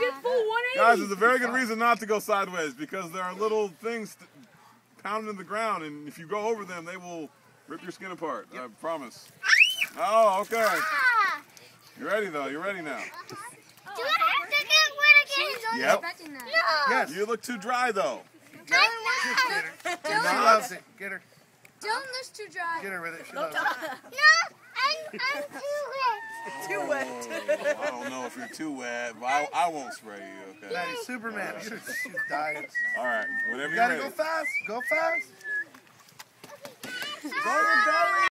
get full 180. Guys, there's a very good reason not to go sideways because there are little things st- pounding in the ground, and if you go over them, they will rip your skin apart. I promise. Oh, okay. Ah! You ready though? You're ready now? Do I have to get wet again? Yep. No. Yes. You look too dry though. I'm not. She loves it. Get her. Dylan looks too dry. Get her with it. She loves it. No, I'm, I'm too wet. Too wet. I don't know if you're too wet, but I, I won't spray you. Okay. Maddie, Superman. You're, she's dying. All right. Whenever You you're gotta ready. go fast. Go fast. Ah!